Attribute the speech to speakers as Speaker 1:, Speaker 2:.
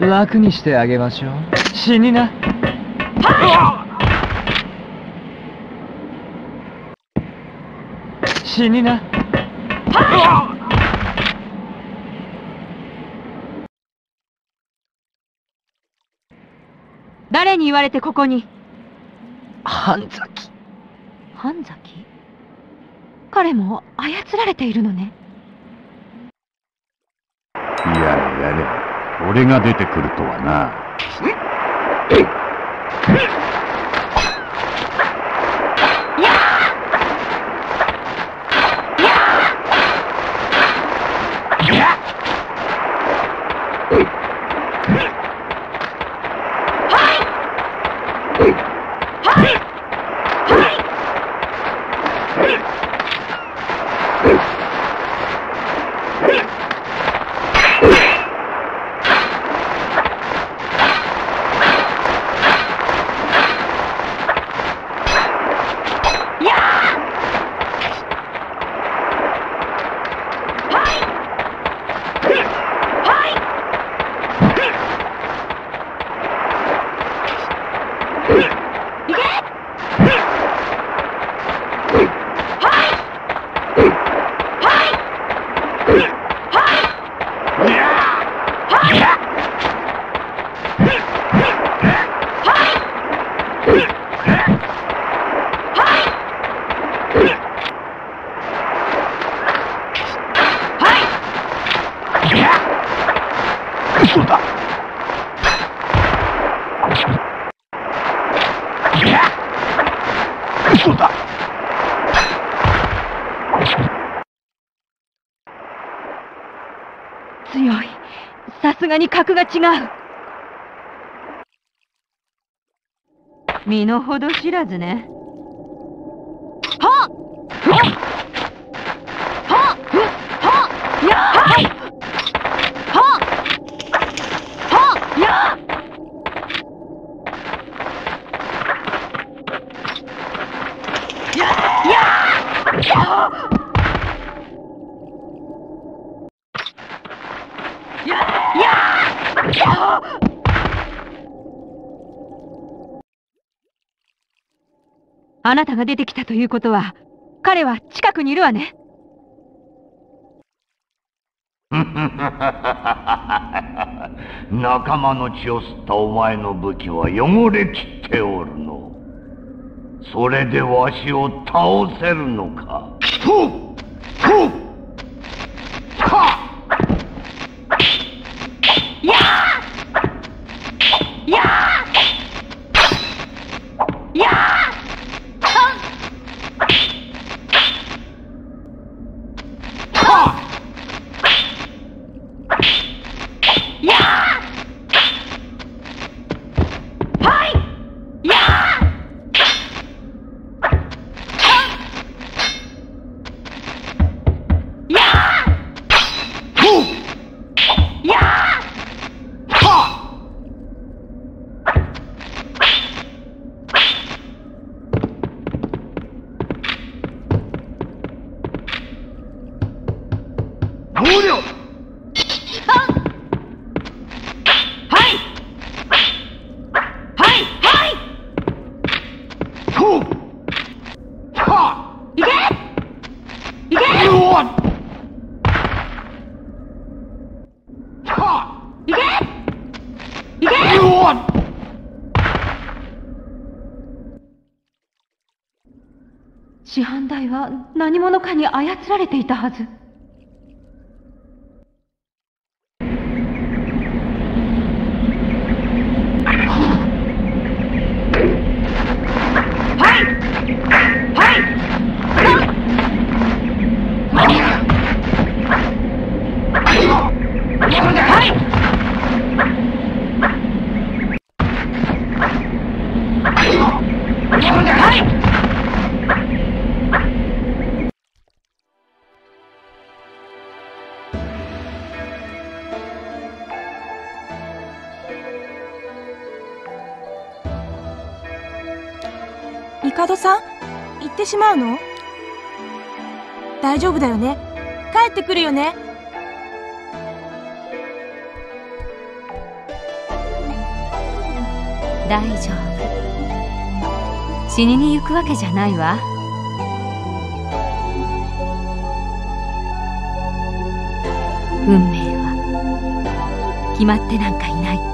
Speaker 1: 楽にしてあげましょう。死にな。死にな。
Speaker 2: 誰に言われてここに？
Speaker 1: 半崎。
Speaker 2: 半崎？彼も操られているのね。
Speaker 3: やれやれ俺が出てくるとはな。Hi! Hi! Hi!
Speaker 2: 強い。さすがに格が違う。身の程知らずねはっはっはっはっやっはいはっはっやっややややややあなたが出てきたということは彼は近くにいるわね。
Speaker 3: 仲間の血を吸ったお前の武器は汚れきっておるの。それでわしを倒せるのか？
Speaker 2: 師範代は何者かに操られていたはず
Speaker 4: 帝さん行ってしまうの？大丈夫だよね。帰ってくるよね。
Speaker 2: 大丈夫。死にに行くわけじゃないわ。運命は。決まってなんかいない。